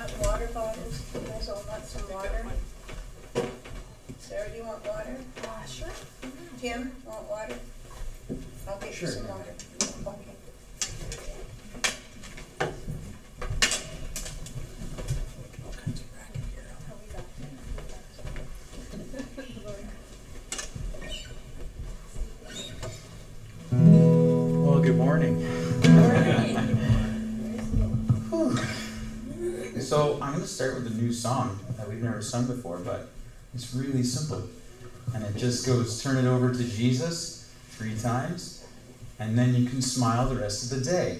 want water bottles? You guys all want some water? Sarah, do you want water? Uh, sure. Tim, want water? I'll get sure. you some water. going to start with a new song that we've never sung before, but it's really simple. And it just goes turn it over to Jesus three times, and then you can smile the rest of the day.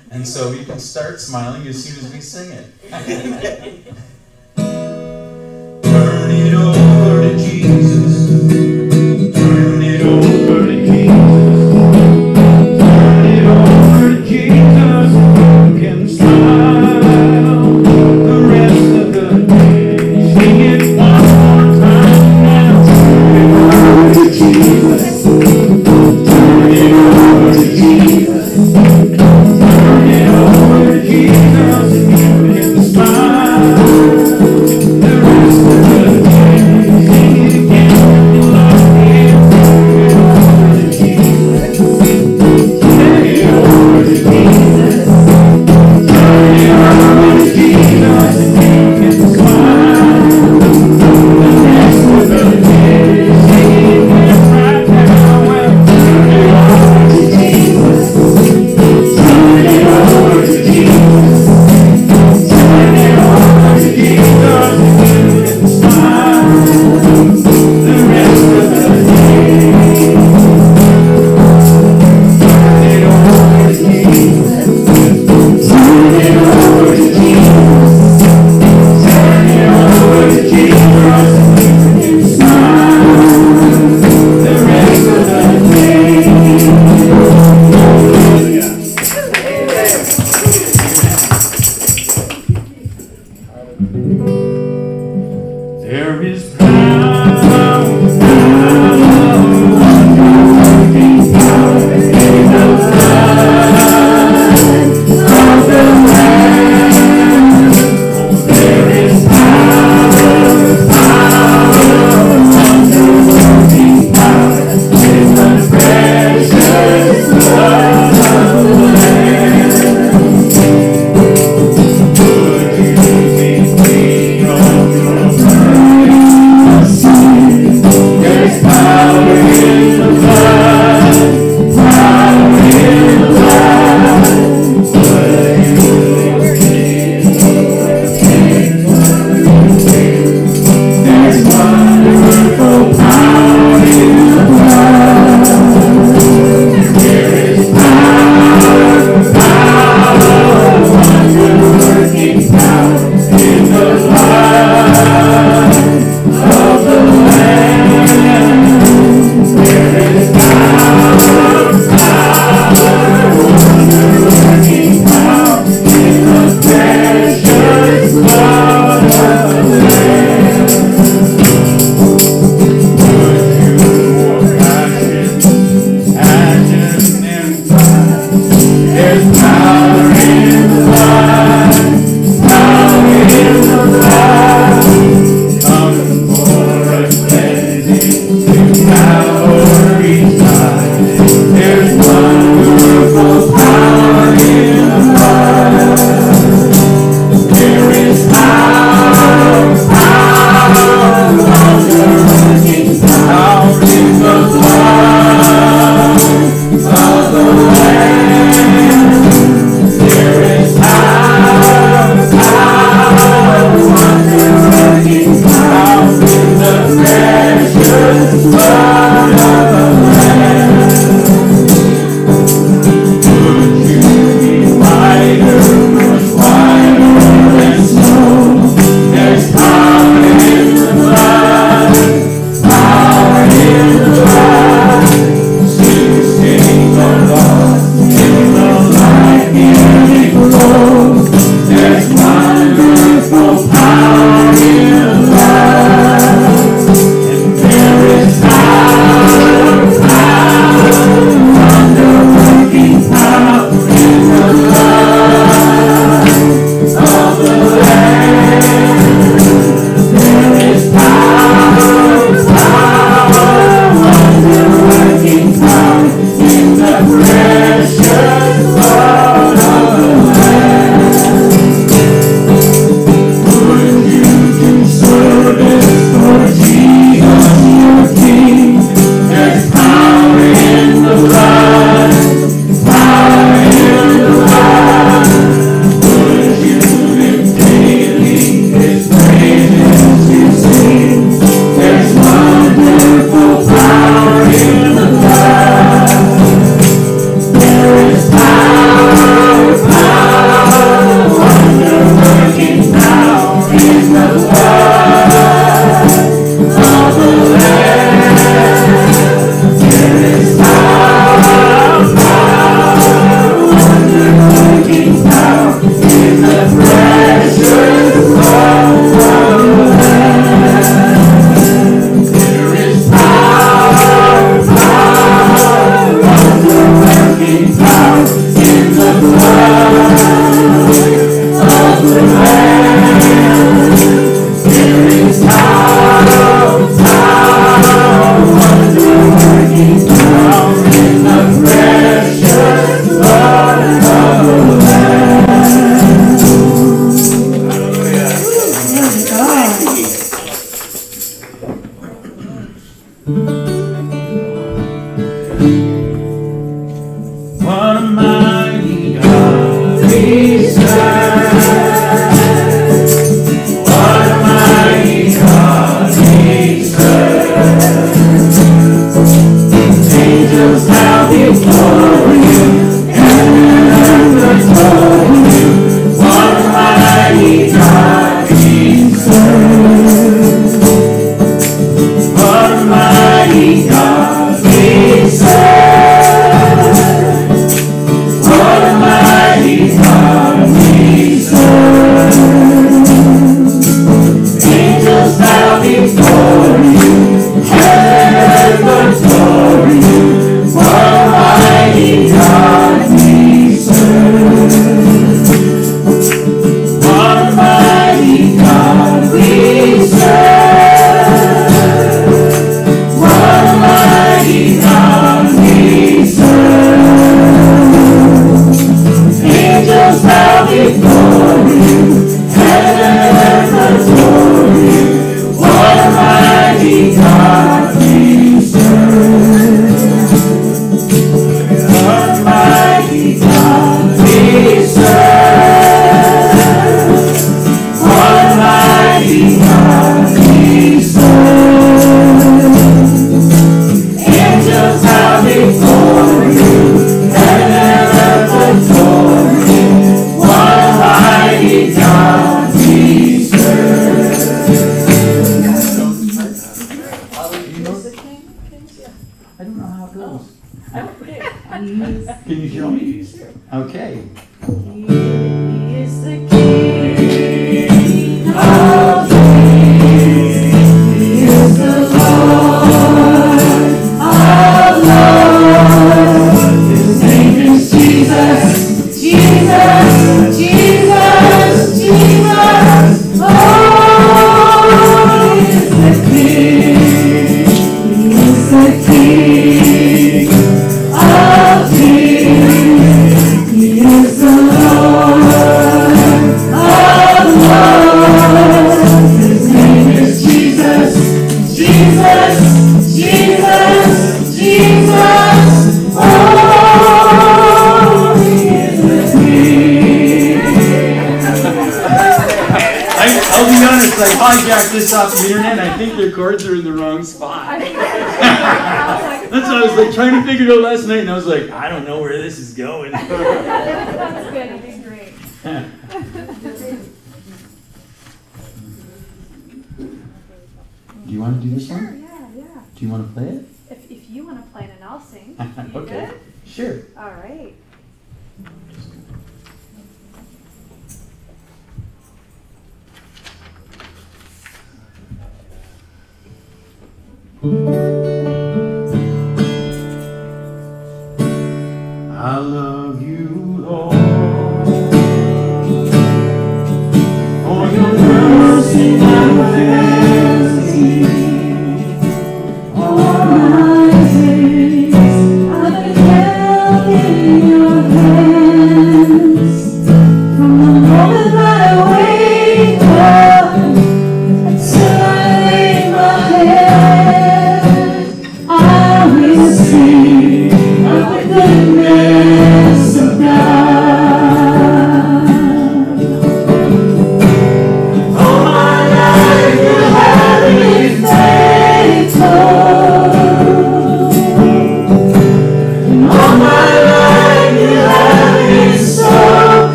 and so you can start smiling as soon as we sing it.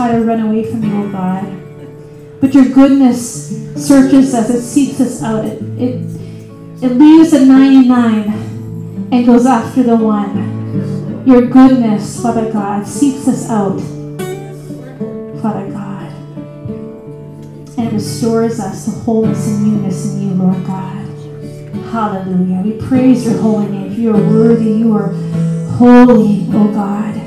try to run away from you, oh God. But your goodness searches us, it seeks us out, it, it, it leaves the 99 and goes after the one. Your goodness, Father God, seeks us out, Father God, and restores us to wholeness and newness in you, Lord God. Hallelujah. We praise your holy name. You are worthy. You are holy, oh God.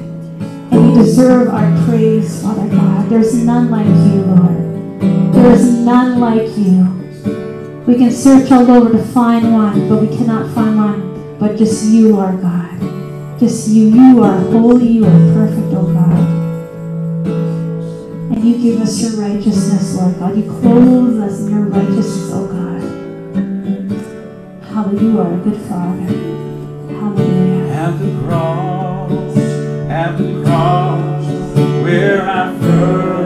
You deserve our praise, Father God. There's none like you, Lord. There is none like you. We can search all over to find one, but we cannot find one but just you, Lord God. Just you. You are holy. You are perfect, oh God. And you give us your righteousness, Lord God. You clothe us in your righteousness, oh God. Hallelujah. You are a good Father. Hallelujah. At the cross, at the cross, where I first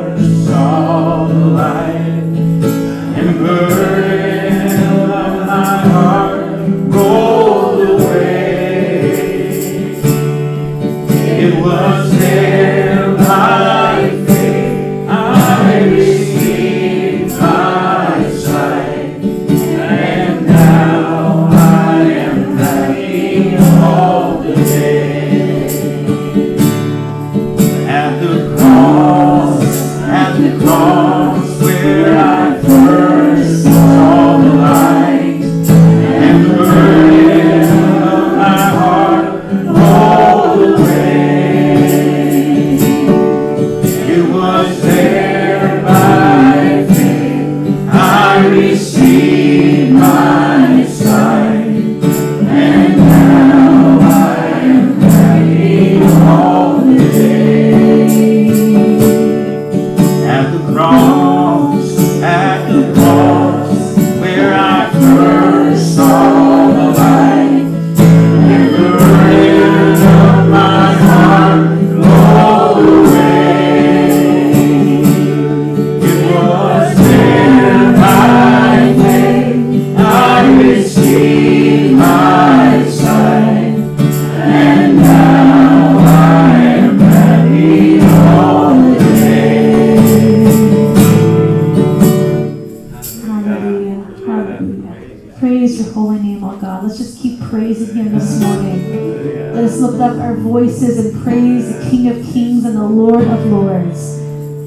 the Lord of Lords.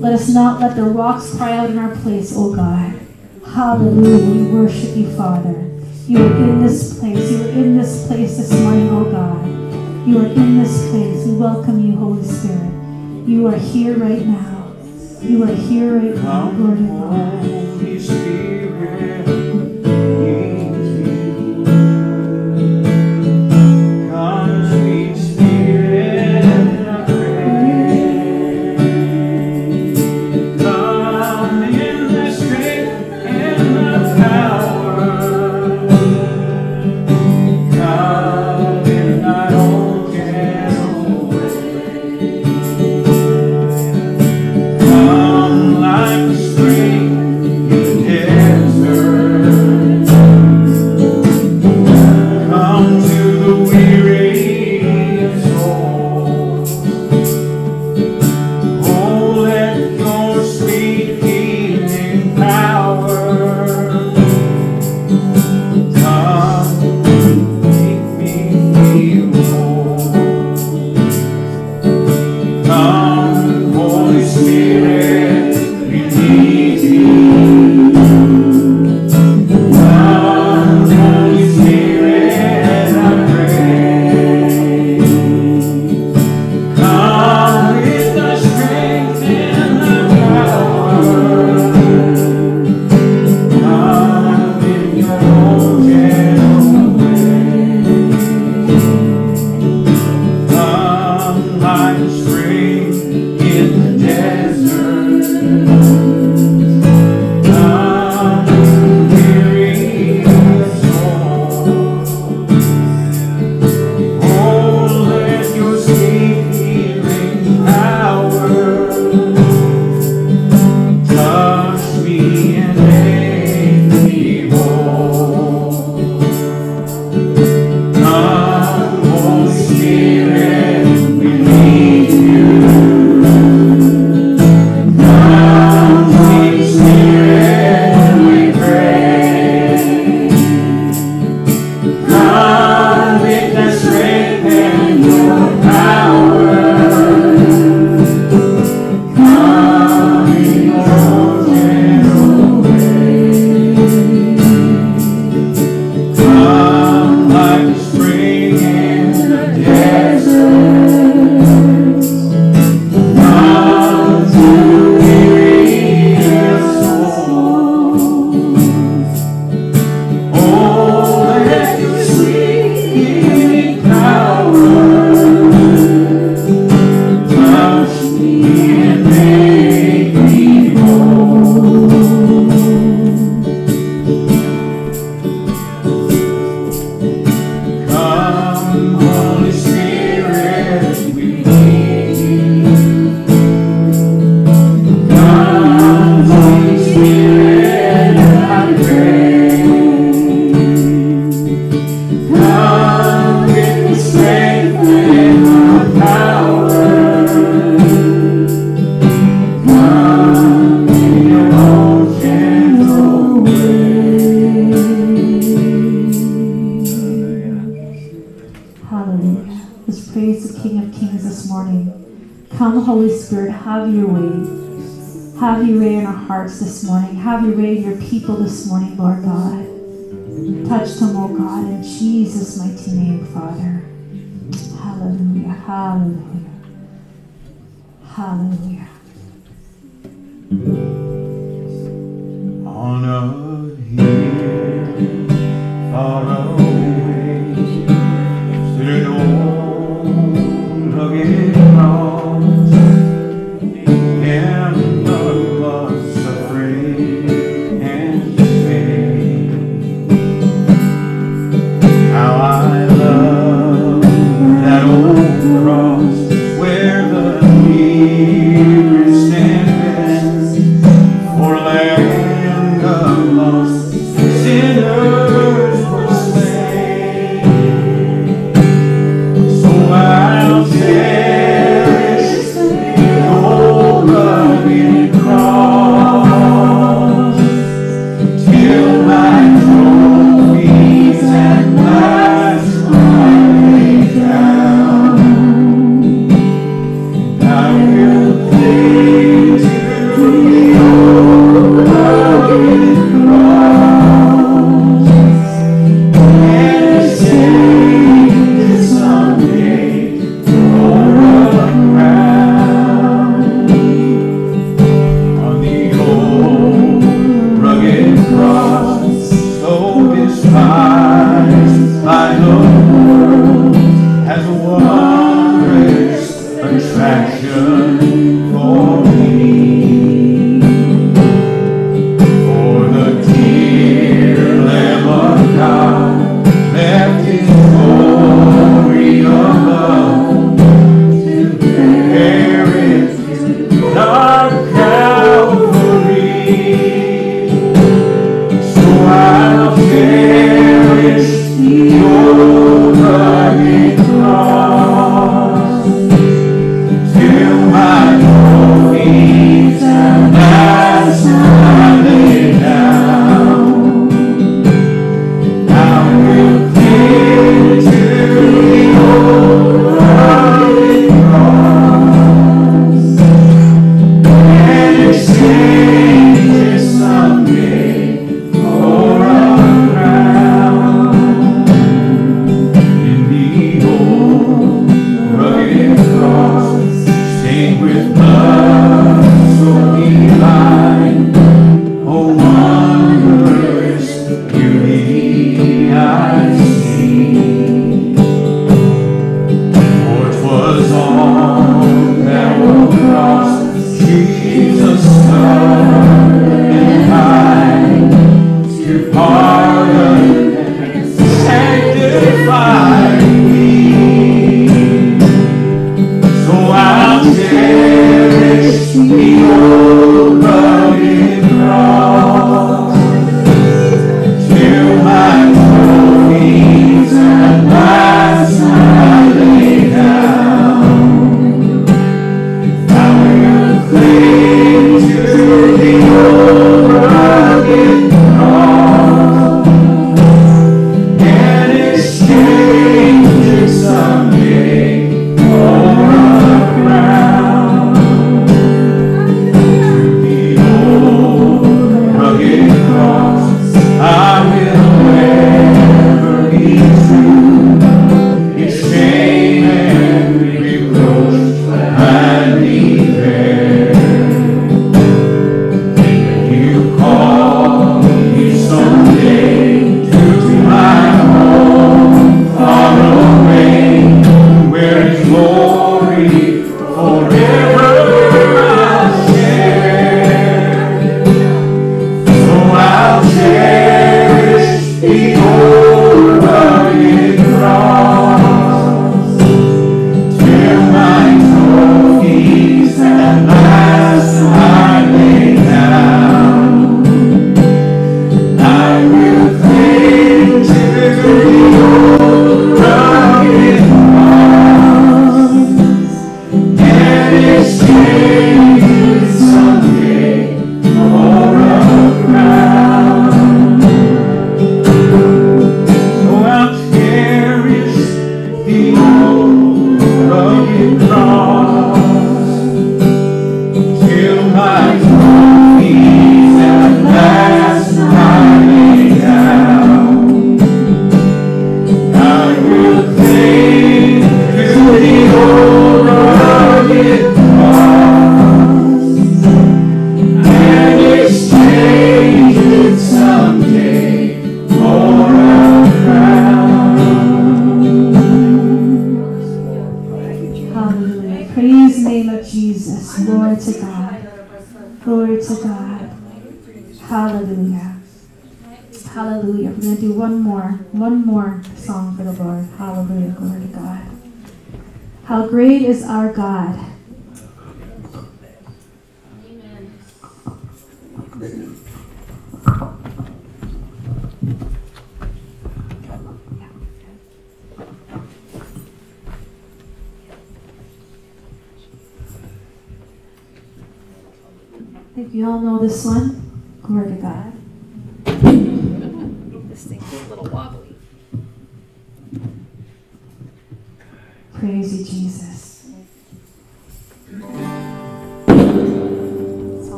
Let us not let the rocks cry out in our place, oh God. Hallelujah. We worship you, Father. You are in this place. You are in this place this morning, oh God. You are in this place. We welcome you, Holy Spirit. You are here right now. You are here right now, Lord and God.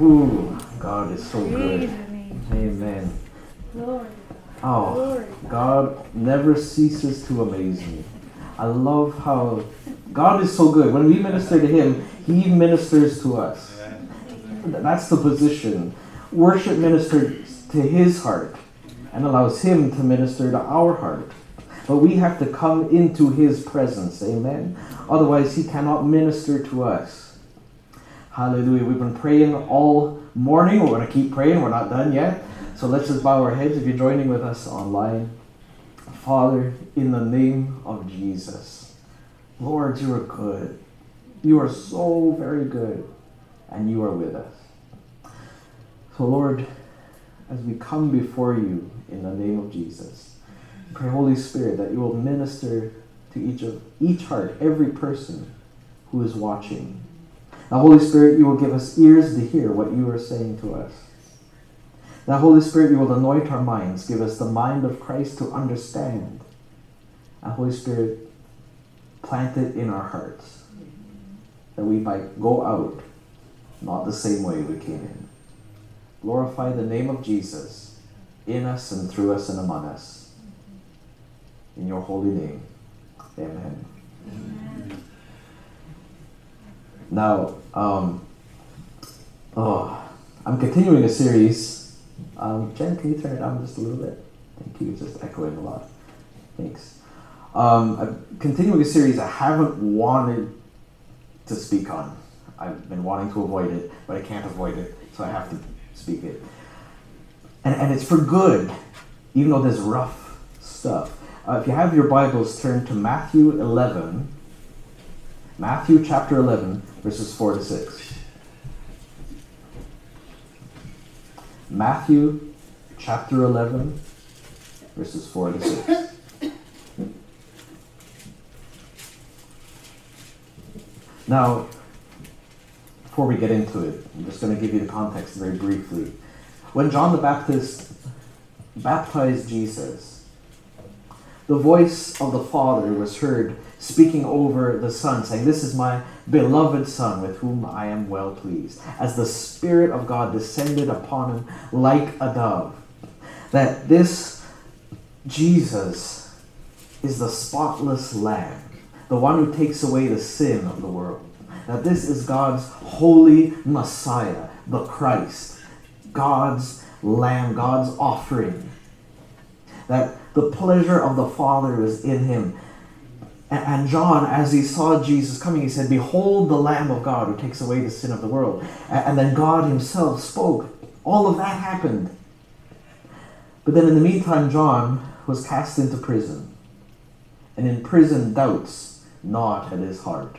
Ooh, God is so good. Amen. Oh, God never ceases to amaze me. I love how God is so good. When we minister to Him, He ministers to us. That's the position. Worship ministers to His heart and allows Him to minister to our heart. But we have to come into His presence. Amen. Otherwise, He cannot minister to us. Hallelujah. We've been praying all morning. We're going to keep praying. We're not done yet. So let's just bow our heads if you're joining with us online. Father, in the name of Jesus, Lord, you are good. You are so very good, and you are with us. So, Lord, as we come before you in the name of Jesus, pray, Holy Spirit, that you will minister to each of each heart, every person who is watching. Now, Holy Spirit, you will give us ears to hear what you are saying to us. Now, Holy Spirit, you will anoint our minds, give us the mind of Christ to understand. And Holy Spirit, plant it in our hearts that we might go out not the same way we came in. Glorify the name of Jesus in us and through us and among us. In your holy name. Amen. Amen. Now, um, oh, I'm continuing a series. Um, Jen, can you turn it down just a little bit? Thank you. It's just echoing a lot. Thanks. Um, I'm continuing a series I haven't wanted to speak on. I've been wanting to avoid it, but I can't avoid it, so I have to speak it. And, and it's for good, even though there's rough stuff. Uh, if you have your Bibles, turn to Matthew 11. Matthew chapter 11, verses 4 to 6. Matthew chapter 11, verses 4 to 6. Now, before we get into it, I'm just going to give you the context very briefly. When John the Baptist baptized Jesus, the voice of the Father was heard speaking over the Son, saying, This is my beloved Son with whom I am well pleased. As the Spirit of God descended upon him like a dove, that this Jesus is the spotless Lamb, the one who takes away the sin of the world. That this is God's holy Messiah, the Christ, God's Lamb, God's offering. That the pleasure of the Father is in him. And John, as he saw Jesus coming, he said, Behold the Lamb of God who takes away the sin of the world. And then God himself spoke. All of that happened. But then in the meantime, John was cast into prison. And in prison, doubts gnawed at his heart.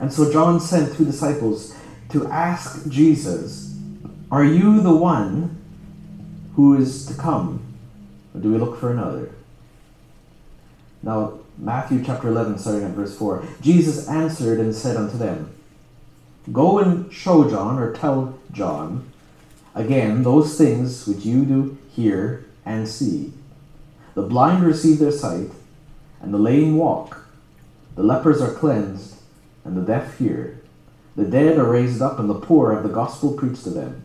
And so John sent two disciples to ask Jesus, Are you the one who is to come? Or do we look for another? Now, Matthew chapter 11, starting at verse 4. Jesus answered and said unto them, Go and show John, or tell John, again those things which you do hear and see. The blind receive their sight, and the lame walk. The lepers are cleansed, and the deaf hear. The dead are raised up, and the poor have the gospel preached to them.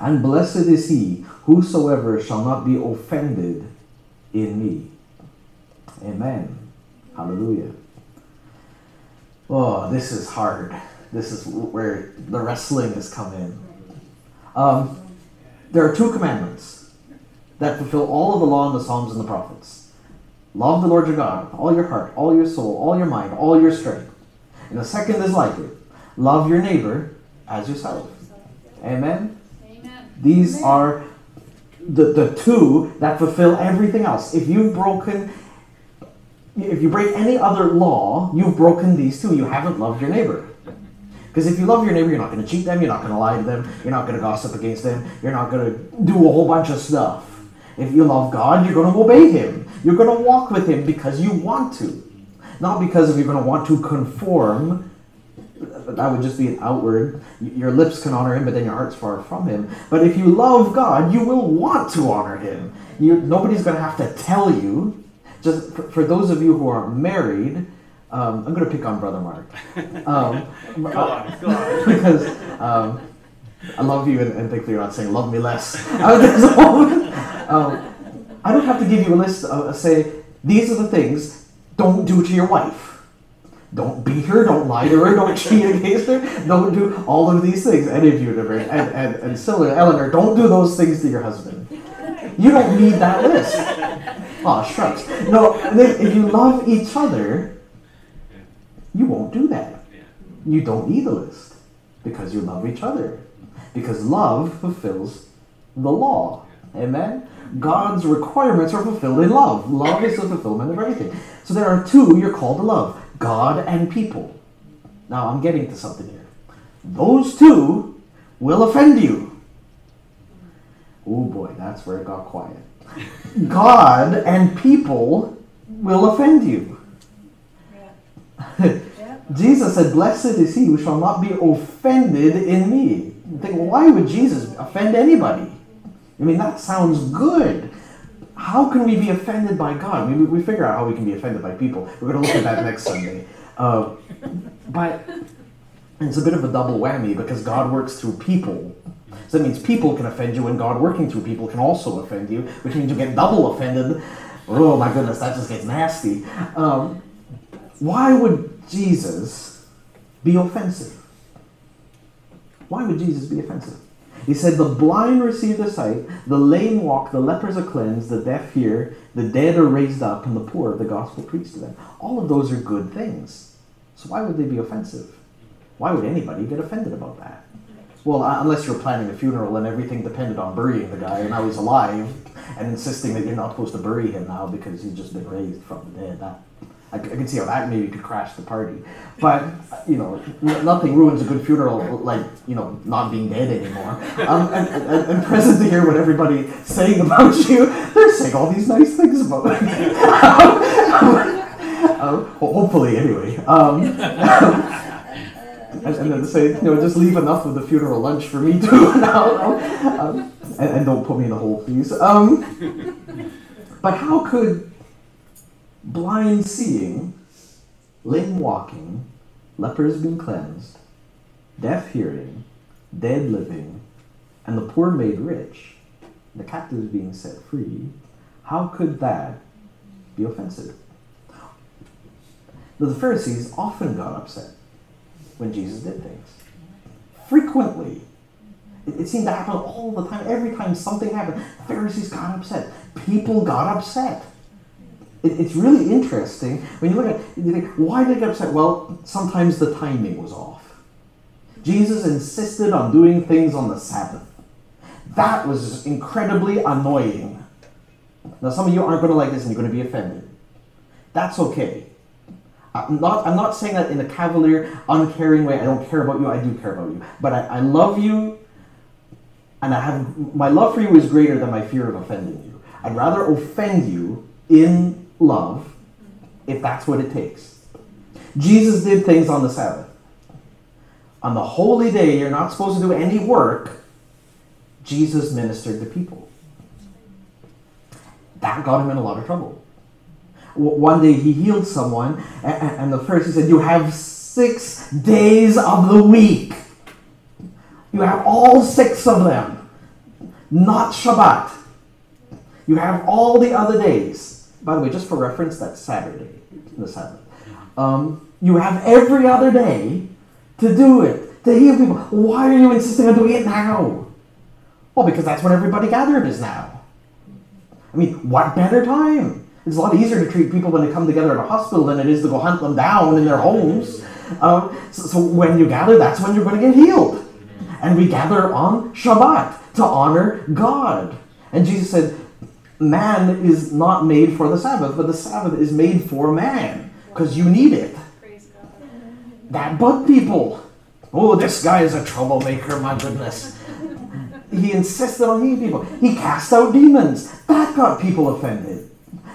And blessed is he whosoever shall not be offended in me. Amen. Hallelujah. Oh, this is hard. This is where the wrestling has come in. Um, there are two commandments that fulfill all of the law and the Psalms and the prophets. Love the Lord your God, with all your heart, all your soul, all your mind, all your strength. And the second is like it. Love your neighbor as yourself. Amen? Amen. These are the, the two that fulfill everything else. If you've broken, if you break any other law, you've broken these two. You haven't loved your neighbor. Because if you love your neighbor, you're not going to cheat them, you're not going to lie to them, you're not going to gossip against them, you're not going to do a whole bunch of stuff. If you love God, you're going to obey Him. You're going to walk with Him because you want to. Not because you're going to want to conform, that would just be an outward. Your lips can honor Him, but then your heart's far from Him. But if you love God, you will want to honor Him. You, nobody's going to have to tell you. Just for, for those of you who aren't married, um, I'm going to pick on Brother Mark. Um, Go on, go on. because um, I love you, and, and thankfully you're not saying love me less. I, um, I don't have to give you a list of say these are the things don't do to your wife. Don't beat her, don't lie to her, don't cheat against her, don't do all of these things. Any of you and, and, and Eleanor, don't do those things to your husband. You don't need that list. Oh, shucks. No, if you love each other, you won't do that. You don't need a list because you love each other. Because love fulfills the law. Amen? God's requirements are fulfilled in love. Love is the fulfillment of everything. So there are two you're called to love God and people. Now I'm getting to something here. Those two will offend you. Oh boy, that's where it got quiet. God and people will offend you. Yeah. Jesus said, Blessed is he who shall not be offended in me. You think, well, why would Jesus offend anybody? I mean, that sounds good. How can we be offended by God? We, we figure out how we can be offended by people. We're going to look at that next Sunday. Uh, but it's a bit of a double whammy because God works through people. So that means people can offend you, and God working through people can also offend you, which means you get double offended. Oh my goodness, that just gets nasty. Um, why would Jesus be offensive? Why would Jesus be offensive? He said, The blind receive their sight, the lame walk, the lepers are cleansed, the deaf hear, the dead are raised up, and the poor the gospel preached to them. All of those are good things. So why would they be offensive? Why would anybody get offended about that? Well, uh, unless you're planning a funeral and everything depended on burying the guy and now he's alive and insisting that you're not supposed to bury him now because he's just been raised from the dead. That I, I can see how that maybe could crash the party. But, you know, nothing ruins a good funeral like, you know, not being dead anymore. Um, and, and, and present to hear what everybody's saying about you. They're saying all these nice things about me. um, ho- hopefully, anyway. And, and then say, you know, just leave enough of the funeral lunch for me too now. Um, and, and don't put me in the hole, please. Um, but how could blind seeing, lame walking, lepers being cleansed, deaf hearing, dead living, and the poor made rich, the captives being set free, how could that be offensive? The Pharisees often got upset when Jesus did things. Frequently. It, it seemed to happen all the time. Every time something happened, Pharisees got upset. People got upset. It, it's really interesting when you look at you think, why did they get upset? Well, sometimes the timing was off. Jesus insisted on doing things on the Sabbath. That was incredibly annoying. Now, some of you aren't going to like this and you're going to be offended. That's okay. I'm not, I'm not saying that in a cavalier, uncaring way. I don't care about you. I do care about you. But I, I love you, and I have my love for you is greater than my fear of offending you. I'd rather offend you in love if that's what it takes. Jesus did things on the Sabbath. On the holy day, you're not supposed to do any work. Jesus ministered to people. That got him in a lot of trouble. One day he healed someone, a- a- and the first he said, You have six days of the week. You have all six of them, not Shabbat. You have all the other days. By the way, just for reference, that's Saturday, the Sabbath. Um, you have every other day to do it, to heal people. Why are you insisting on doing it now? Well, because that's when everybody gathered is now. I mean, what better time? It's a lot easier to treat people when they come together at a hospital than it is to go hunt them down in their homes. Um, so, so when you gather, that's when you're going to get healed. And we gather on Shabbat to honor God. And Jesus said, Man is not made for the Sabbath, but the Sabbath is made for man because you need it. That bugged people. Oh, this guy is a troublemaker, my goodness. He insisted on healing people. He cast out demons. That got people offended.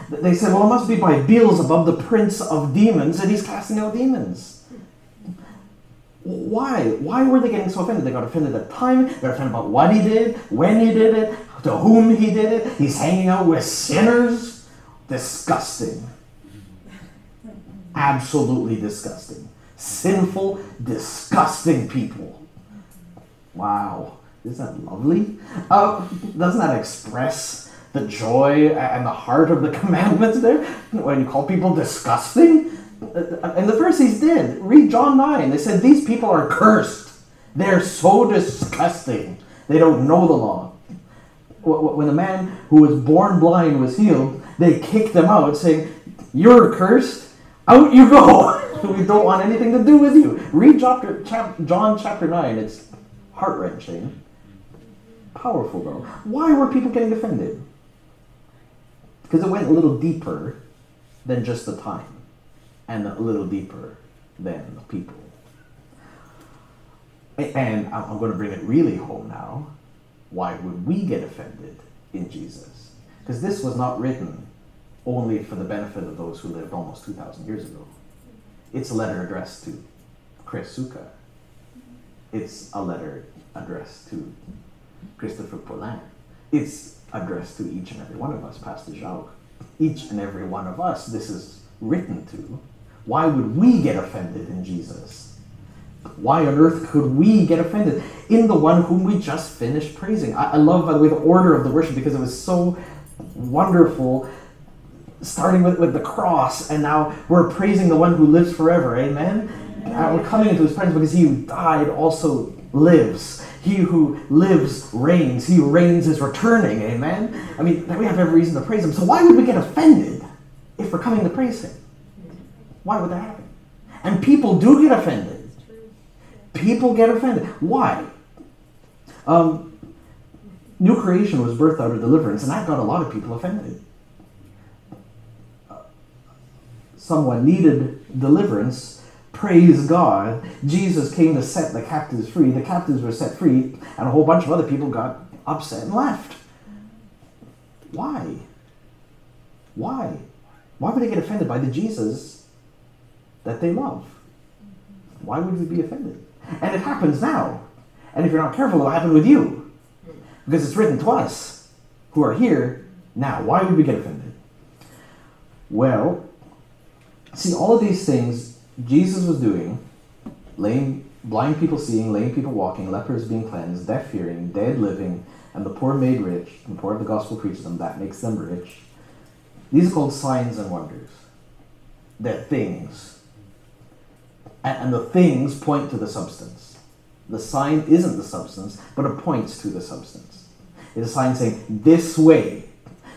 They said, well, it must be by Beelzebub, the prince of demons, that he's casting out demons. Why? Why were they getting so offended? They got offended at time. They got offended about what he did, when he did it, to whom he did it. He's hanging out with sinners. Disgusting. Absolutely disgusting. Sinful, disgusting people. Wow. Isn't that lovely? Uh, doesn't that express the joy and the heart of the commandments there? When you call people disgusting? And the Pharisees did. Read John 9. They said, These people are cursed. They're so disgusting. They don't know the law. Wh- wh- When the man who was born blind was healed, they kicked them out, saying, You're cursed. Out you go. we don't want anything to do with you. Read chapter, chap, John chapter 9. It's heart wrenching. Powerful, though. Why were people getting offended? Because it went a little deeper than just the time, and a little deeper than the people. And I'm going to bring it really home now. Why would we get offended in Jesus? Because this was not written only for the benefit of those who lived almost 2,000 years ago. It's a letter addressed to Chris Suka. It's a letter addressed to Christopher Poulin. It's addressed to each and every one of us, Pastor Jacques. Each and every one of us, this is written to. Why would we get offended in Jesus? Why on earth could we get offended in the one whom we just finished praising? I, I love, by the way, the order of the worship because it was so wonderful, starting with, with the cross, and now we're praising the one who lives forever. Amen? Uh, we're coming into his presence because he who died also lives. He who lives reigns. He who reigns is returning. Amen? I mean, we have every reason to praise him. So why would we get offended if we're coming to praise him? Why would that happen? And people do get offended. People get offended. Why? Um, new creation was birthed out of deliverance, and that got a lot of people offended. Someone needed deliverance. Praise God. Jesus came to set the captives free. The captives were set free, and a whole bunch of other people got upset and left. Why? Why? Why would they get offended by the Jesus that they love? Why would we be offended? And it happens now. And if you're not careful, it'll happen with you. Because it's written to us who are here now. Why would we get offended? Well, see, all of these things Jesus was doing lame, blind people seeing, lame people walking, lepers being cleansed, deaf hearing, dead living, and the poor made rich, the poor of the gospel preaches them, that makes them rich. These are called signs and wonders. They're things. And, and the things point to the substance. The sign isn't the substance, but it points to the substance. It's a sign saying, this way.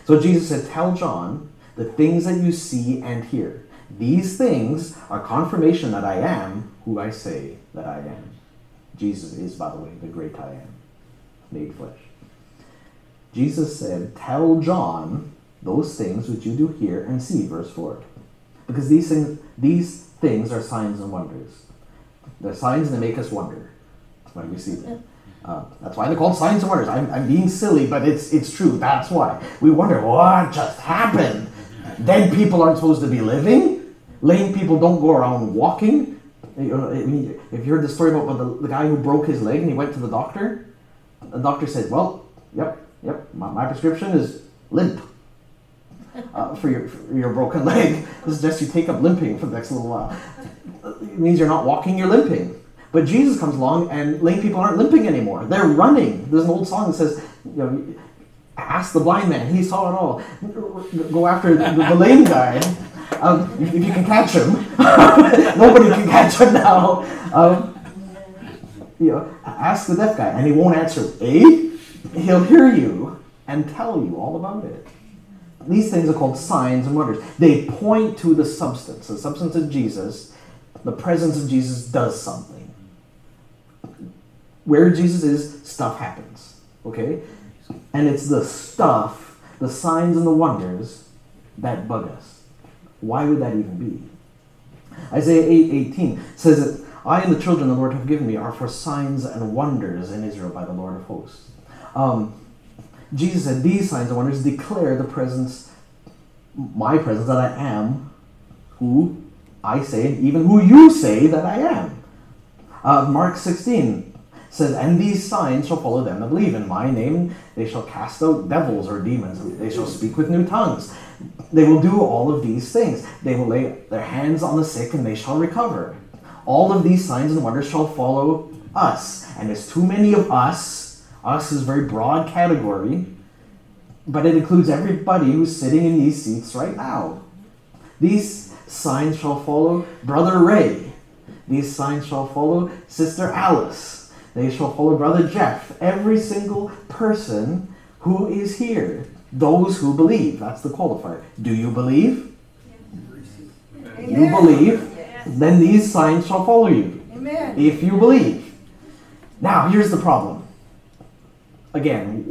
So Jesus said, Tell John the things that you see and hear. These things are confirmation that I am who I say that I am. Jesus is, by the way, the great I am, made flesh. Jesus said, Tell John those things which you do hear and see, verse 4. Because these things, these things are signs and wonders. They're signs and they make us wonder when we see them. Uh, that's why they're called signs and wonders. I'm, I'm being silly, but it's, it's true. That's why. We wonder, what just happened? Dead people aren't supposed to be living. Lame people don't go around walking. You know, I mean, if you heard the story about the, the guy who broke his leg and he went to the doctor, the doctor said, "Well, yep, yep, my, my prescription is limp uh, for your for your broken leg. This suggests you take up limping for the next little while. It means you're not walking, you're limping. But Jesus comes along and lame people aren't limping anymore. They're running. There's an old song that says, you know, ask the blind man, he saw it all. Go after the, the lame guy. Um, if, if you can catch him. Nobody can catch him now. Um, you know, ask the deaf guy, and he won't answer. Eh? He'll hear you and tell you all about it. These things are called signs and wonders. They point to the substance. The substance of Jesus, the presence of Jesus does something. Where Jesus is, stuff happens. Okay? And it's the stuff, the signs and the wonders that bug us. Why would that even be? Isaiah 8 18 says that I and the children the Lord have given me are for signs and wonders in Israel by the Lord of hosts. Um, Jesus said, These signs and wonders declare the presence, my presence, that I am who I say, and even who you say that I am. Uh, Mark 16 says, And these signs shall follow them that believe. In my name they shall cast out devils or demons. They shall speak with new tongues. They will do all of these things. They will lay their hands on the sick and they shall recover. All of these signs and wonders shall follow us. And there's too many of us. Us is a very broad category, but it includes everybody who's sitting in these seats right now. These signs shall follow Brother Ray. These signs shall follow Sister Alice. They shall follow Brother Jeff. Every single person who is here. Those who believe. That's the qualifier. Do you believe? You believe, then these signs shall follow you. Amen. If you believe. Now, here's the problem. Again,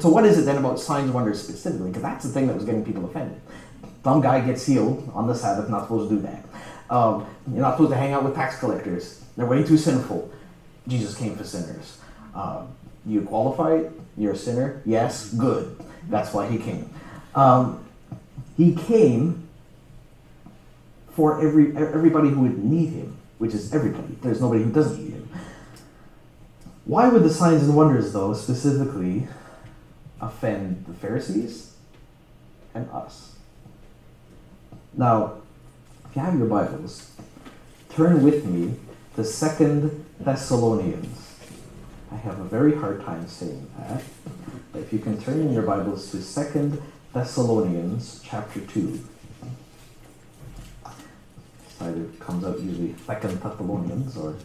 so what is it then about signs and wonders specifically? Because that's the thing that was getting people offended. Some guy gets healed on the Sabbath, not supposed to do that. Um, you're not supposed to hang out with tax collectors. They're way too sinful. Jesus came for sinners. Um, you qualify? You're a sinner? Yes? Good. That's why he came. Um, he came for every everybody who would need him, which is everybody. There's nobody who doesn't need him. Why would the signs and wonders, though, specifically offend the Pharisees and us? Now, if you have your Bibles, turn with me to Second Thessalonians. I have a very hard time saying that, if you can turn in your Bibles to Second Thessalonians chapter 2. Either comes out usually Second Thessalonians or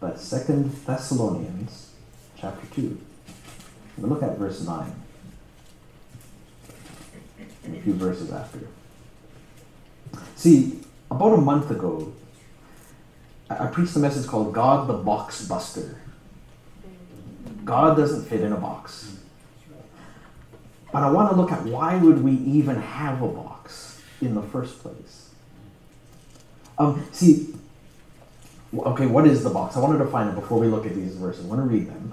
but Second Thessalonians chapter 2. We'll look at verse 9. And a few verses after. See, about a month ago, I preached a message called God the Box Buster. God doesn't fit in a box. But I want to look at why would we even have a box in the first place? Um, see, okay, what is the box? I want to define it before we look at these verses. I want to read them,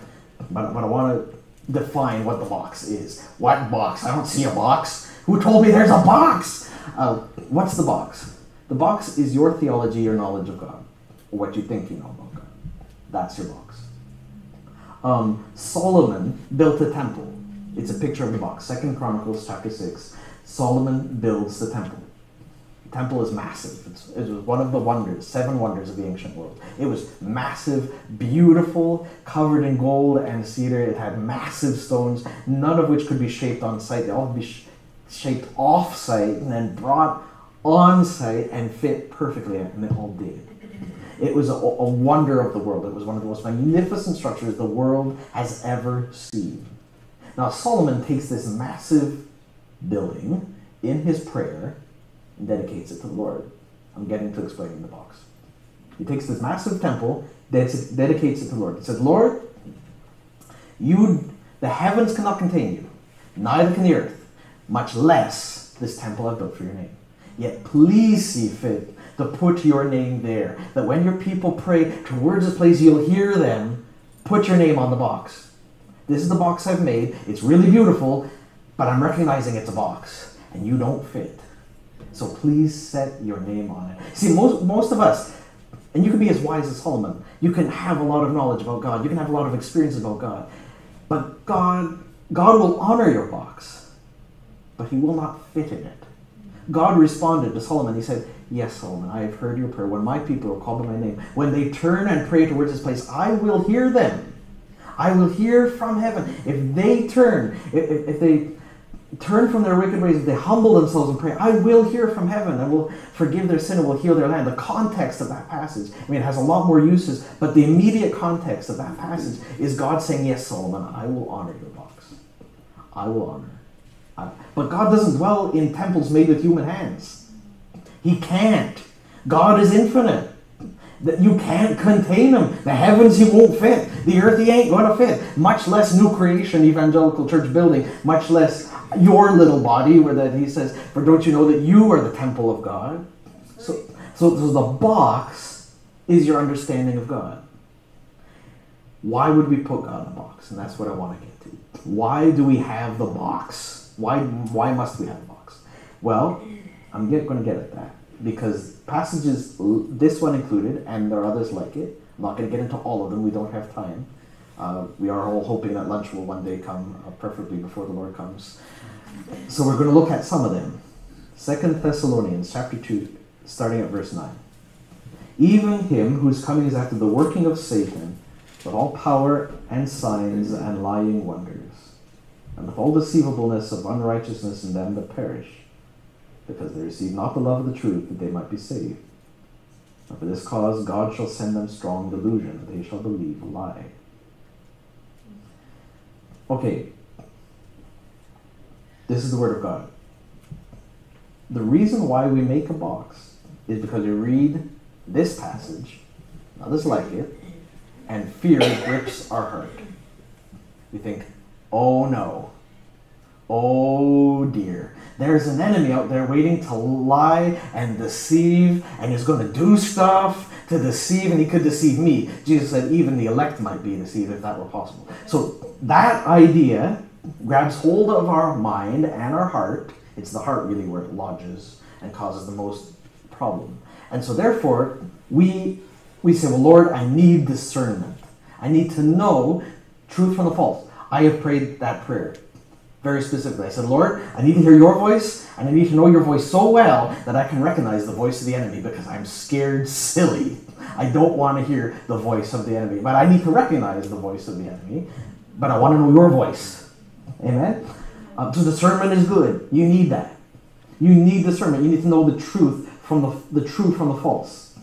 but, but I want to define what the box is. What box? I don't see a box. Who told me there's a box? Uh, what's the box? The box is your theology, your knowledge of God, what you think you know about God. That's your box. Um, Solomon built a temple. It's a picture of the box. Second Chronicles chapter six. Solomon builds the temple. The temple is massive. It's, it was one of the wonders, seven wonders of the ancient world. It was massive, beautiful, covered in gold and cedar. It had massive stones, none of which could be shaped on site. They all to be sh- shaped off site and then brought on site and fit perfectly, and they all did. It was a, a wonder of the world. It was one of the most magnificent structures the world has ever seen. Now, Solomon takes this massive building in his prayer and dedicates it to the Lord. I'm getting to explaining the box. He takes this massive temple, dedicates dedicates it to the Lord. He says, Lord, you, the heavens cannot contain you, neither can the earth, much less this temple I've built for your name. Yet please see fit to put your name there, that when your people pray towards this place, you'll hear them put your name on the box. This is the box I've made. It's really beautiful, but I'm recognizing it's a box. and you don't fit. So please set your name on it. See, most, most of us, and you can be as wise as Solomon, you can have a lot of knowledge about God, you can have a lot of experience about God, but God, God will honor your box, but He will not fit in it. God responded to Solomon. He said, Yes, Solomon, I have heard your prayer. When my people are called by my name, when they turn and pray towards this place, I will hear them. I will hear from heaven. If they turn, if, if, if they turn from their wicked ways, if they humble themselves and pray, I will hear from heaven I will forgive their sin and will heal their land. The context of that passage, I mean, it has a lot more uses, but the immediate context of that passage is God saying, Yes, Solomon, I will honor your box. I will honor. But God doesn't dwell in temples made with human hands. He can't. God is infinite. That you can't contain him. The heavens he won't fit. The earth he ain't gonna fit. Much less new creation evangelical church building. Much less your little body where that he says, for don't you know that you are the temple of God? So, so, so the box is your understanding of God. Why would we put God in a box? And that's what I want to get to. Why do we have the box? Why, why must we have a box? Well, I'm going to get at that because passages, this one included, and there are others like it. I'm not going to get into all of them, we don't have time. Uh, we are all hoping that lunch will one day come, uh, preferably before the Lord comes. So we're going to look at some of them. Second Thessalonians chapter 2, starting at verse 9. Even him whose coming is after the working of Satan, with all power and signs and lying wonders, and with all deceivableness of unrighteousness in them that perish, because they receive not the love of the truth that they might be saved. And for this cause God shall send them strong delusion, that they shall believe a lie. Okay, this is the Word of God. The reason why we make a box is because we read this passage, others like it, and fear grips our heart. We think, oh no, oh dear, there's an enemy out there waiting to lie and deceive, and he's going to do stuff to deceive, and he could deceive me. Jesus said even the elect might be deceived if that were possible. So that idea grabs hold of our mind and our heart. It's the heart really where it lodges and causes the most problem. And so therefore, we we say, Well, Lord, I need discernment. I need to know truth from the false. I have prayed that prayer very specifically. I said, Lord, I need to hear your voice, and I need to know your voice so well that I can recognize the voice of the enemy because I'm scared silly. I don't want to hear the voice of the enemy, but I need to recognize the voice of the enemy, but I want to know your voice. Amen? Uh, so discernment is good. You need that. You need discernment. You need to know the truth from the, the truth from the false.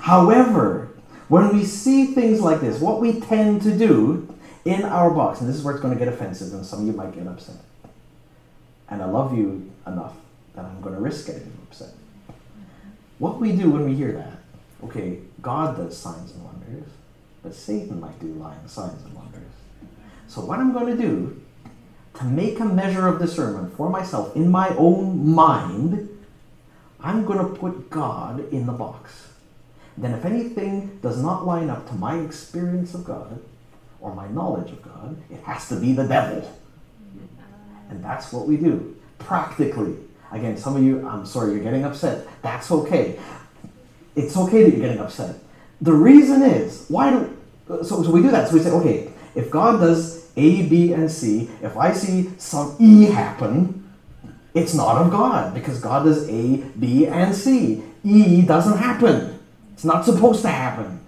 However, when we see things like this, what we tend to do in our box, and this is where it's going to get offensive, and some of you might get upset. And I love you enough that I'm going to risk getting upset. What we do when we hear that, okay, God does signs and wonders, but Satan might do lying signs and wonders. So what I'm going to do to make a measure of discernment for myself in my own mind, I'm going to put God in the box. Then if anything does not line up to my experience of God, or my knowledge of God, it has to be the devil. And that's what we do, practically. Again, some of you, I'm sorry, you're getting upset. That's okay. It's okay that you're getting upset. The reason is, why do, so, so we do that. So we say, okay, if God does A, B, and C, if I see some E happen, it's not of God because God does A, B, and C. E doesn't happen. It's not supposed to happen.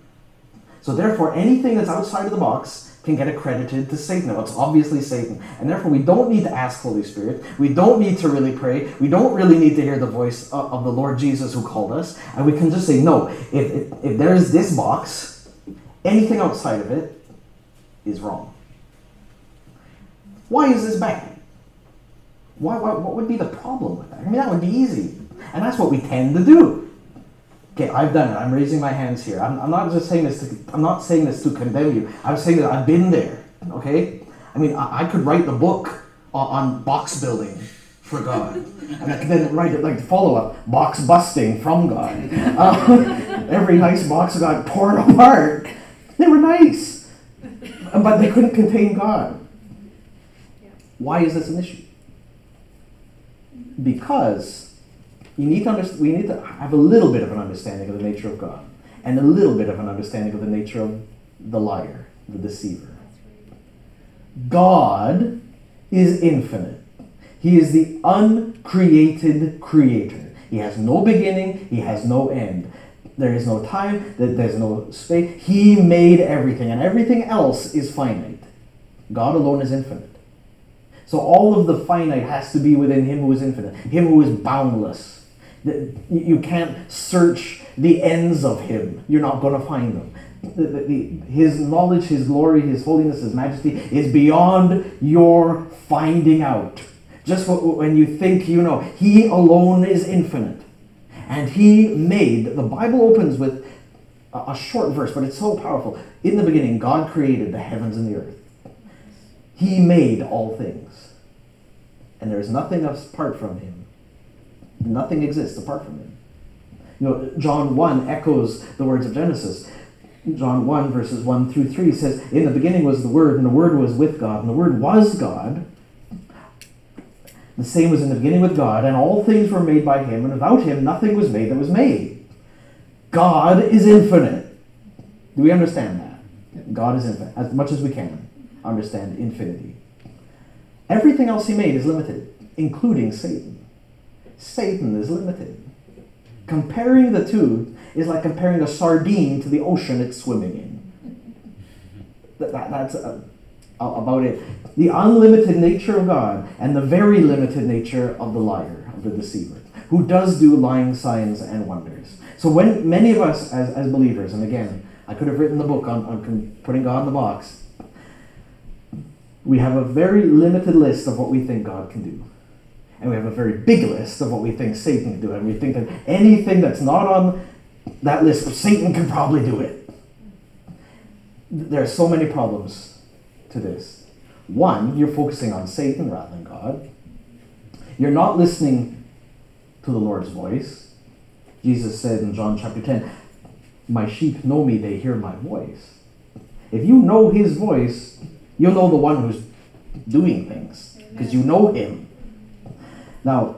So therefore, anything that's outside of the box can get accredited to Satan. It's obviously Satan. And therefore, we don't need to ask Holy Spirit. We don't need to really pray. We don't really need to hear the voice of the Lord Jesus who called us. And we can just say, no, if, if, if there's this box, anything outside of it is wrong. Why is this bad? Why, why, what would be the problem with that? I mean, that would be easy. And that's what we tend to do. Okay, I've done it. I'm raising my hands here. I'm, I'm not just saying this to, I'm not saying this to condemn you. I'm saying that I've been there. Okay? I mean, I, I could write the book on, on box building for God. And I could then write it like the follow up box busting from God. Uh, every nice box got torn apart. They were nice, but they couldn't contain God. Why is this an issue? because you need to understand, we need to have a little bit of an understanding of the nature of God and a little bit of an understanding of the nature of the liar, the deceiver. God is infinite. He is the uncreated creator. He has no beginning, he has no end. There is no time, there's no space. He made everything, and everything else is finite. God alone is infinite. So all of the finite has to be within Him who is infinite, Him who is boundless. You can't search the ends of Him, you're not going to find them. His knowledge, His glory, His holiness, His majesty is beyond your finding out. Just when you think you know, He alone is infinite. And He made, the Bible opens with a short verse, but it's so powerful. In the beginning, God created the heavens and the earth. He made all things. And there is nothing apart from Him. Nothing exists apart from Him. You know, John 1 echoes the words of Genesis. John 1, verses 1 through 3 says, In the beginning was the Word, and the Word was with God, and the Word was God. The same was in the beginning with God, and all things were made by him, and without him nothing was made that was made. God is infinite. Do we understand that? God is infinite, as much as we can understand infinity. Everything else he made is limited, including Satan. Satan is limited. Comparing the two is like comparing a sardine to the ocean it's swimming in. That, that, that's uh, a, about it. The unlimited nature of God and the very limited nature of the liar, of the deceiver, who does do lying signs and wonders. So when many of us as, as believers, and again, I could have written the book on, on putting God in the box, we have a very limited list of what we think God can do. And we have a very big list of what we think Satan can do. And we think that anything that's not on that list, Satan can probably do it. There are so many problems to this. One, you're focusing on Satan rather than God. You're not listening to the Lord's voice. Jesus said in John chapter 10, My sheep know me, they hear my voice. If you know his voice, you'll know the one who's doing things because you know him. Now,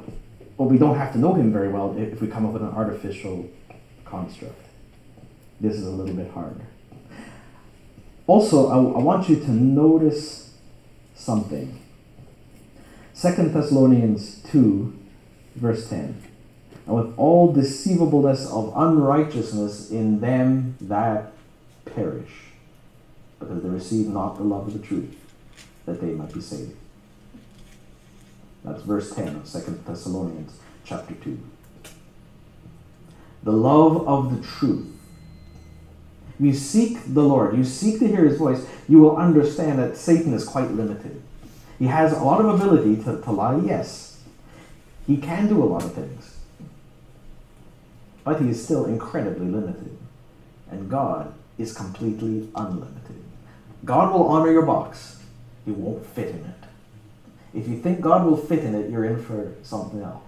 well, we don't have to know him very well if we come up with an artificial construct. This is a little bit hard. Also, I, I want you to notice something. Second Thessalonians 2, verse 10. And with all deceivableness of unrighteousness in them that perish, because they receive not the love of the truth, that they might be saved. That's verse 10 of Second Thessalonians chapter 2. The love of the truth you seek the Lord, you seek to hear his voice, you will understand that Satan is quite limited. He has a lot of ability to, to lie, yes. He can do a lot of things. But he is still incredibly limited. And God is completely unlimited. God will honor your box, he won't fit in it. If you think God will fit in it, you're in for something else.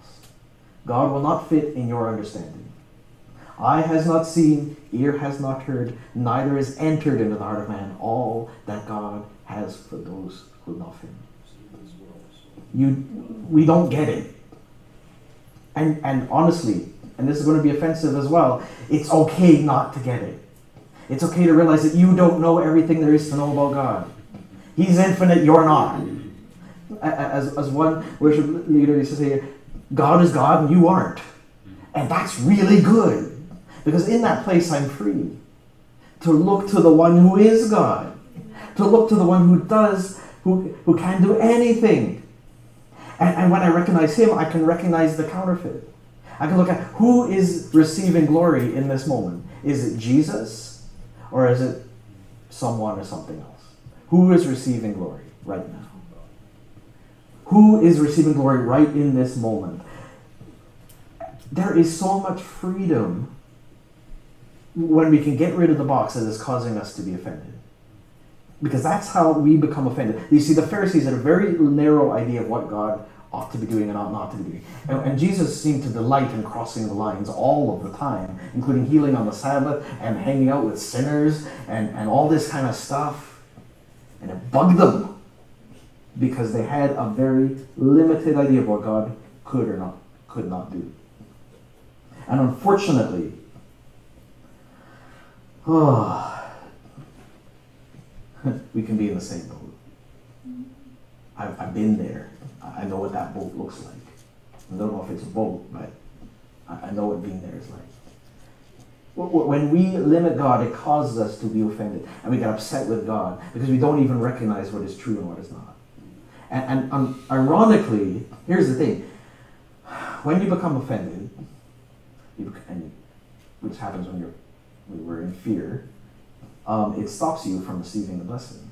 God will not fit in your understanding. Eye has not seen, ear has not heard, neither is entered into the heart of man all that God has for those who love him. You, we don't get it. And, and honestly, and this is going to be offensive as well, it's okay not to get it. It's okay to realize that you don't know everything there is to know about God. He's infinite, you're not. As, as one worship leader used to say, God is God and you aren't. And that's really good. Because in that place I'm free to look to the one who is God, to look to the one who does, who, who can do anything. And, and when I recognize him, I can recognize the counterfeit. I can look at who is receiving glory in this moment. Is it Jesus or is it someone or something else? Who is receiving glory right now? Who is receiving glory right in this moment? There is so much freedom when we can get rid of the box that is causing us to be offended. Because that's how we become offended. You see, the Pharisees had a very narrow idea of what God ought to be doing and ought not to be doing. And, and, Jesus seemed to delight in crossing the lines all of the time, including healing on the Sabbath and hanging out with sinners and, and all this kind of stuff. And it bugged them because they had a very limited idea of what God could or not could not do. And unfortunately, oh, we can be in the same boat. I've, I've been there. I know what that boat looks like. I don't know if it's a boat, but I, know what being there is like. Wh- wh- When we limit God, it causes us to be offended. And we get upset with God because we don't even recognize what is true and what is not. And, and um, ironically, here's the thing when you become offended, you, and, which happens when you're we're in fear, um, it stops you from receiving the blessing.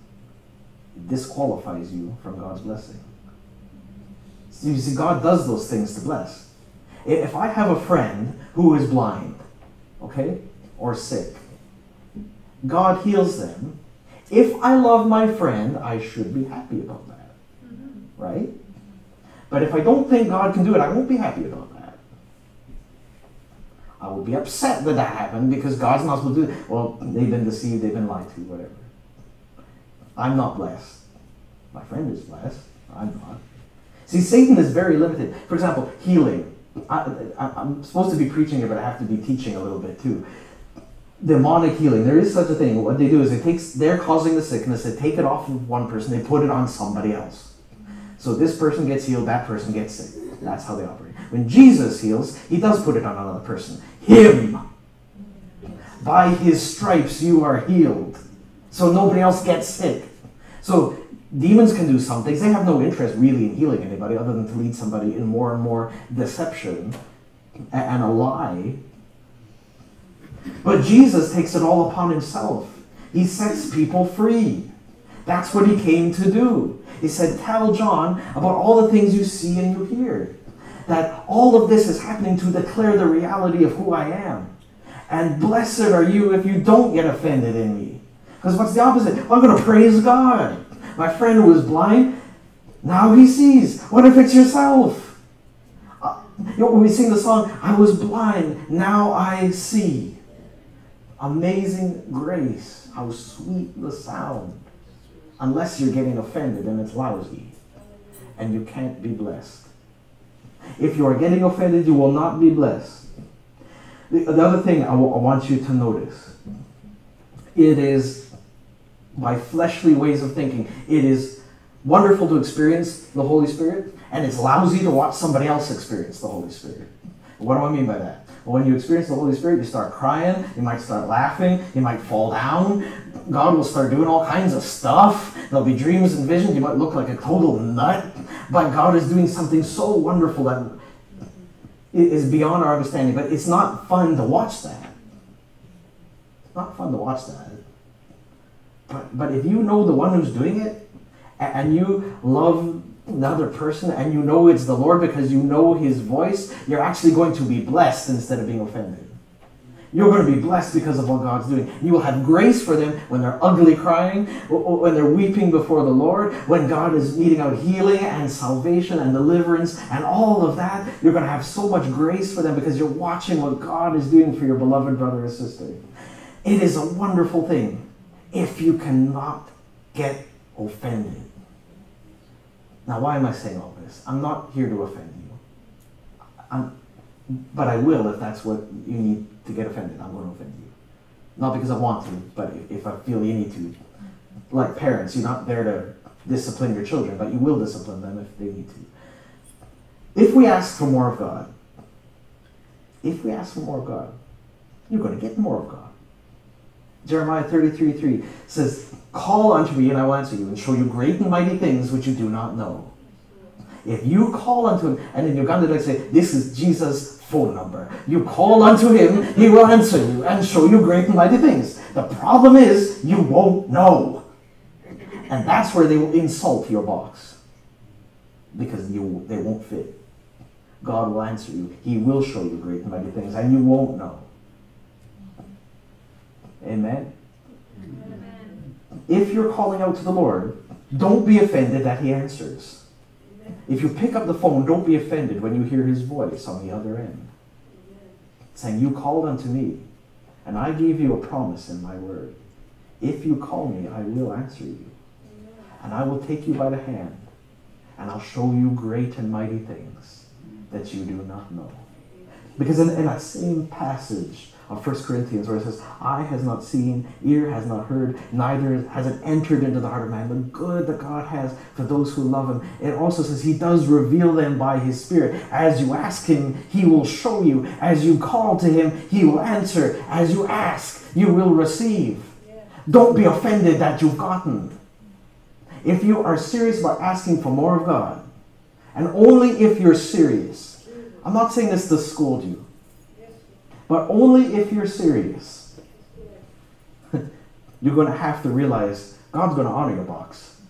It disqualifies you from God's blessing. So you see, God does those things to bless. If I have a friend who is blind, okay, or sick, God heals them. If I love my friend, I should be happy about. Right? But if I don't think God can do it, I won't be happy about that. I will be upset that that happened because God's not supposed to do it. Well, they've been deceived, they've been lied to, whatever. I'm not blessed. My friend is blessed. I'm not. See, Satan is very limited. For example, healing. I, I'm supposed to be preaching here, but I have to be teaching a little bit too. Demonic healing. There is such a thing. What they do is they take, they're causing the sickness, they take it off of one person, they put it on somebody else. So this person gets healed, that person gets sick. That's how they operate. When Jesus heals, he does put it on another person. Him. By his stripes you are healed. So nobody else gets sick. So demons can do some things. They have no interest really in healing anybody other than to lead somebody in more and more deception and a lie. But Jesus takes it all upon himself. He sets people free. That's what he came to do. He said, Tell John about all the things you see and you hear. That all of this is happening to declare the reality of who I am. And blessed are you if you don't get offended in me. Because what's the opposite? I'm going to praise God. My friend was blind, now he sees. What if it's yourself? Uh, you know, when we sing the song, I was blind, now I see. Amazing grace. How sweet the sound. Unless you're getting offended and it's lousy. And you can't be blessed. If you are getting offended, you will not be blessed. The, the other thing I I want you to notice it is by fleshly ways of thinking, it is wonderful to experience the Holy Spirit, and it's lousy to watch somebody else experience the Holy Spirit. What do I mean by that? When you experience the Holy Spirit, you start crying, you might start laughing, you might fall down. God will start doing all kinds of stuff. There'll be dreams and visions. You might look like a total nut, but God is doing something so wonderful that is beyond our understanding. But it's not fun to watch that. It's not fun to watch that. But, but if you know the one who's doing it, and you love another person, and you know it's the Lord because you know his voice, you're actually going to be blessed instead of being offended. You're going to be blessed because of what God's doing. You will have grace for them when they're ugly crying, when they're weeping before the Lord, when God is meting out healing and salvation and deliverance and all of that. You're going to have so much grace for them because you're watching what God is doing for your beloved brother or sister. It is a wonderful thing if you cannot get offended. Now, why am I saying all this? I'm not here to offend you. I'm, but I will if that's what you need to get offended. I'm going to offend you. Not because I want to, but if, if I feel you need to. Like parents, you're not there to discipline your children, but you will discipline them if they need to. If we ask for more of God, if we ask for more of God, you're going to get more of God. Jeremiah 33 3 says, Call unto me, and I will answer you, and show you great and mighty things which you do not know. If you call unto him, and in Uganda they say, This is Jesus' phone number. You call unto him, he will answer you and show you great and mighty things. The problem is, you won't know. And that's where they will insult your box. Because you, they won't fit. God will answer you. He will show you great and mighty things, and you won't know. Amen? If you're calling out to the Lord, don't be offended that He answers. If you pick up the phone, don't be offended when you hear His voice on the other end. Saying, You called unto me, and I gave you a promise in my word. If you call me, I will answer you. And I will take you by the hand, and I'll show you great and mighty things. that you do not know. Because in, in that same passage of 1 Corinthians where it says, Eye has not seen, ear has not heard, neither has it entered into the heart of man the good that God has for those who love him. It also says he does reveal them by his Spirit. As you ask him, he will show you. As you call to him, he will answer. As you ask, you will receive. Don't be offended that you've gotten. If you are serious about asking for more of God, and only if you're serious, I'm not saying this to scold you, but only if you're serious, you're going to have to realize God's going to honor your box,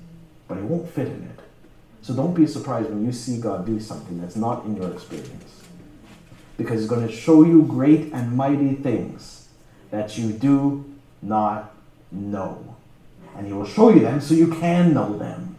but He won't fit in it. So don't be surprised when you see God do something that's not in your experience. Because He's going to show you great and mighty things that you do not know. And He will show you them so you can know them.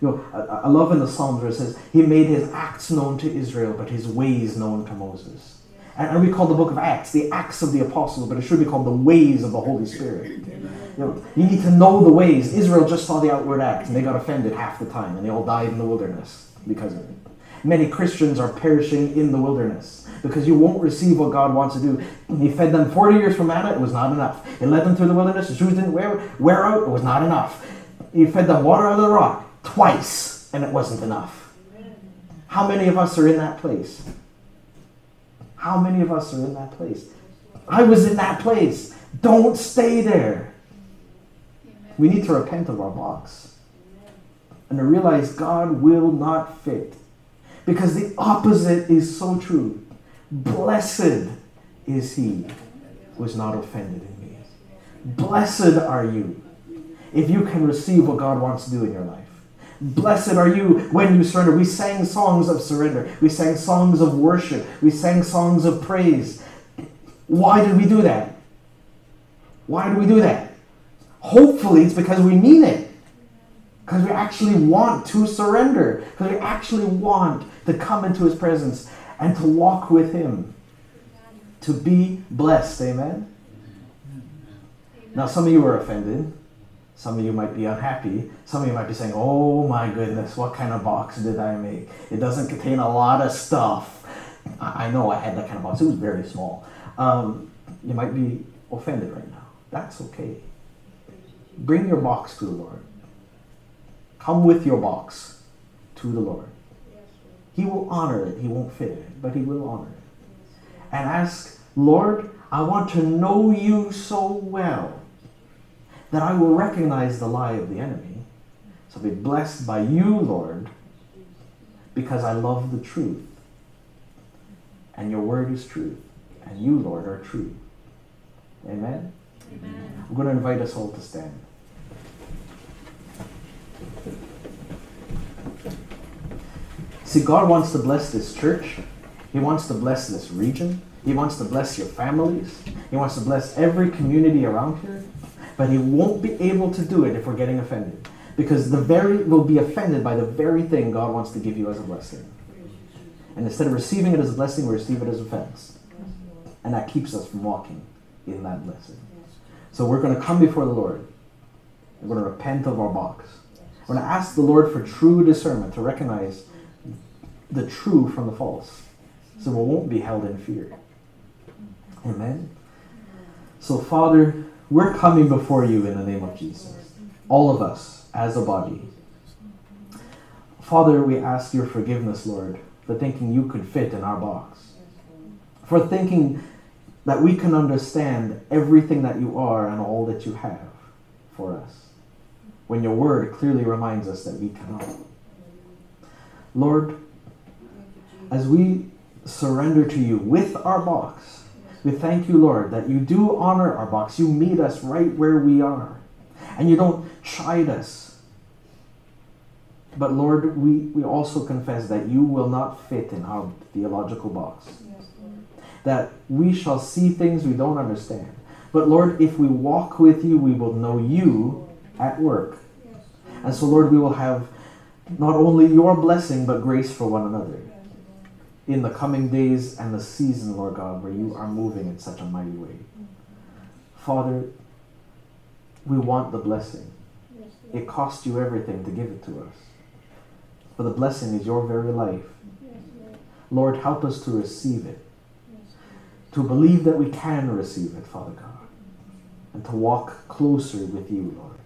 You know, I, I love in the Psalms where it says, He made His acts known to Israel, but His ways known to Moses. And, we call the book of Acts the Acts of the Apostles, but it should be called the ways of the Holy Spirit. You, know, you need to know the ways. Israel just saw the outward acts and they got offended half the time and they all died in the wilderness because of it. Many Christians are perishing in the wilderness because you won't receive what God wants to do. He fed them 40 years from manna, it was not enough. He led them through the wilderness, the shoes didn't wear, wear out, it was not enough. He fed them water out of the rock twice, and it wasn't enough. How many of us are in that place? How many of us are in that place? I was in that place. Don't stay there. We need to repent of our box and to realize God will not fit. Because the opposite is so true. Blessed is he who is not offended in me. Blessed are you if you can receive what God wants to do in your life. Blessed are you when you surrender. We sang songs of surrender. We sang songs of worship. We sang songs of praise. Why did we do that? Why do we do that? Hopefully, it's because we mean it. Because we actually want to surrender. Because we actually want to come into His presence and to walk with Him. To be blessed. Amen? Now, some of you are offended. Some of you might be unhappy. Some of you might be saying, Oh my goodness, what kind of box did I make? It doesn't contain a lot of stuff. I know I had that kind of box, it was very small. Um, you might be offended right now. That's okay. Bring your box to the Lord. Come with your box to the Lord. He will honor it. He won't fit it, but He will honor it. And ask, Lord, I want to know you so well that I will recognize the lie of the enemy. So be blessed by you, Lord, because I love the truth. And your word is truth. And you, Lord, are true. Amen? Amen. I'm going to invite us all to stand. See, God wants to bless this church. He wants to bless this region. He wants to bless your families. He wants to bless every community around here. But he won't be able to do it if we're getting offended. Because the very will be offended by the very thing God wants to give you as a blessing. And instead of receiving it as a blessing, we receive it as offense. And that keeps us from walking in that blessing. So we're going to come before the Lord. We're going to repent of our box. We're going to ask the Lord for true discernment to recognize the true from the false. So we won't be held in fear. Amen. So, Father, we're coming before you in the name of Jesus. All of us as a body. Father, we ask your forgiveness, Lord, for thinking you could fit in our box. For thinking that we can understand everything that you are and all that you have for us. When your word clearly reminds us that we cannot. Lord, as we surrender to you with our box, we thank you, Lord, that you do honor our box. You meet us right where we are. And you don't chide us. But Lord, we, we also confess that you will not fit in our theological box. that we shall see things we don't understand. But Lord, if we walk with you, we will know you at work. And so, Lord, we will have not only your blessing, but grace for one another in the coming days and the season, Lord God, where you are moving in such a mighty way. Father, we want the blessing. It cost you everything to give it to us. For the blessing is your very life. Lord, help us to receive it, to believe that we can receive it, Father God, and to walk closer with you, Lord.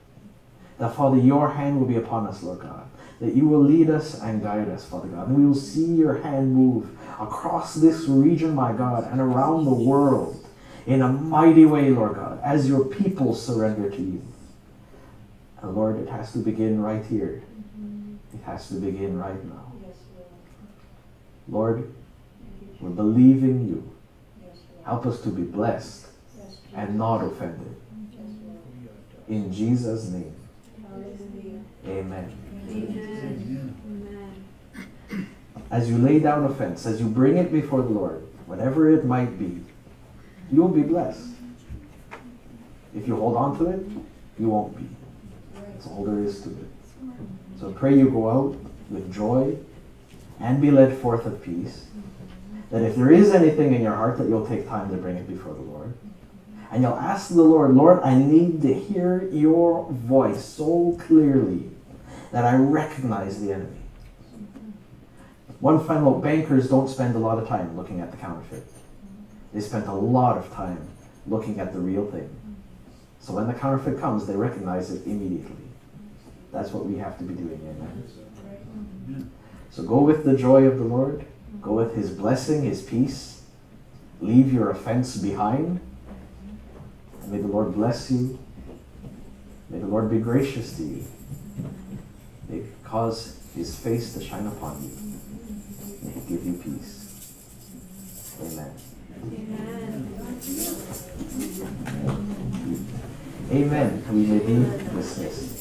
That, Father, your hand will be upon us, Lord God. That you will lead us and guide us, Father God. And we will see your hand move across this region, my God, and around the world in a mighty way, Lord God, as your people surrender to you. And Lord, it has to begin right here. It has to begin right now. Lord, we're believing you. Help us to be blessed and not offended. In Jesus' name, amen. As you lay down offense, as you bring it before the Lord, whatever it might be, you'll be blessed. If you hold on to it, you won't be. That's all there is to it. So pray you go out with joy and be led forth of peace. That if there is anything in your heart, that you'll take time to bring it before the Lord. And you'll ask the Lord, Lord, I need to hear your voice so clearly that I recognize the enemy. One final note bankers don't spend a lot of time looking at the counterfeit. They spend a lot of time looking at the real thing. So when the counterfeit comes, they recognize it immediately. That's what we have to be doing, amen. So go with the joy of the Lord, go with his blessing, his peace. Leave your offense behind. May the Lord bless you. May the Lord be gracious to you. May he cause his face to shine upon you. May he give you peace. Amen. Amen. We may be dismissed.